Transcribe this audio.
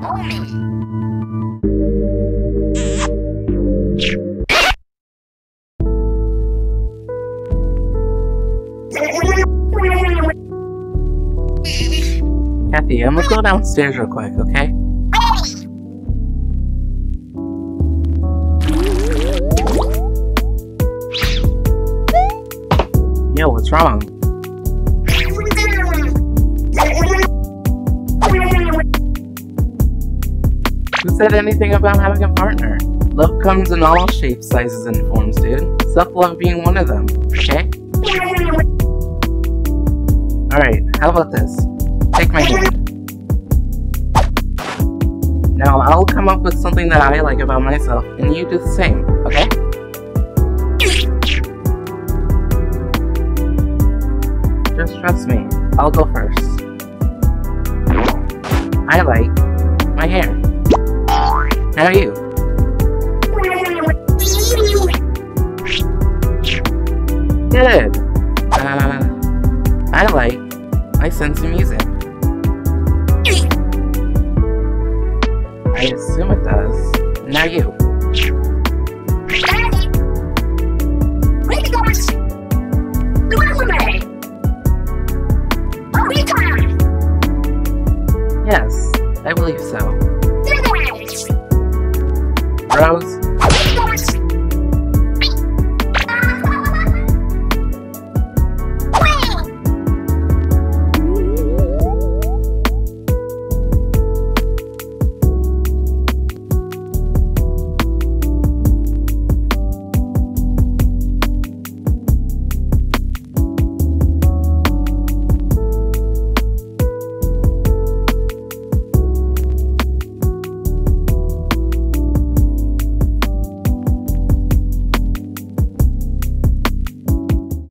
Kathy, um, I'm gonna go downstairs real quick, okay? Yo, what's wrong? Who said anything about having a partner? Love comes in all shapes, sizes, and forms, dude. Self-love being one of them, okay? Alright, how about this? Take my hand. Now, I'll come up with something that I like about myself, and you do the same, okay? Just trust me. I'll go first. I like my hair. How are you? Good. Uh, I like my sense music. I assume it does. Now you. Yes, I believe so. Rose,